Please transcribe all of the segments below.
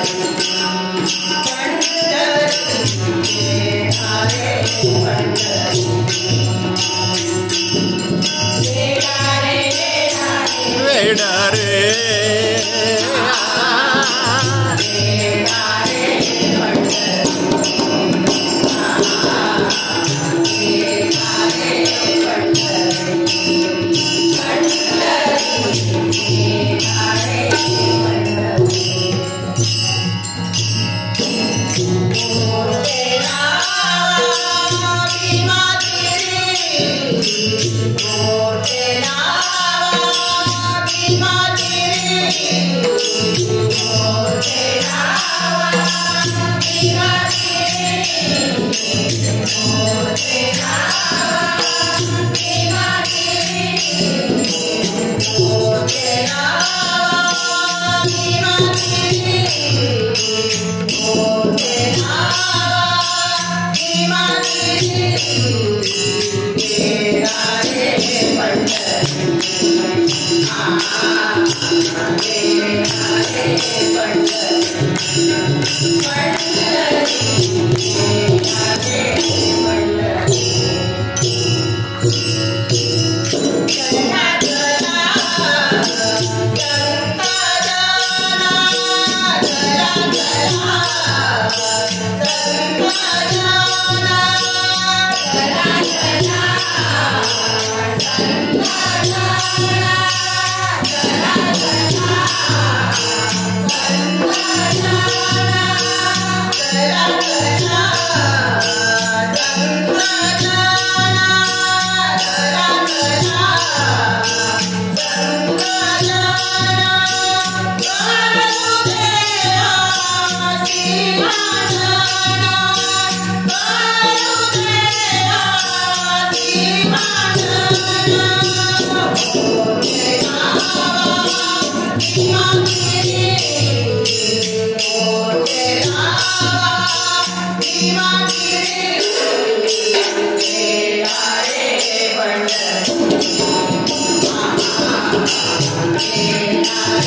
जय हरे वेडा Ah, ah, ah. Mark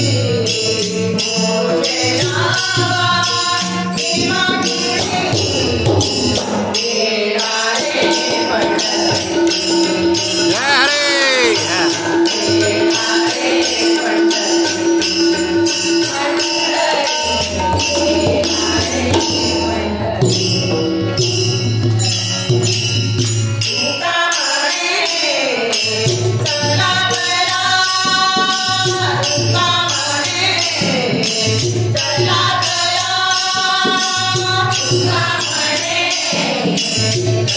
thank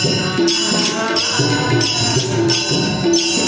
Thank you.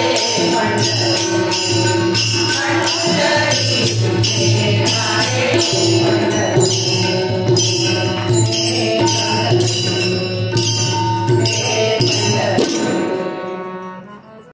I'm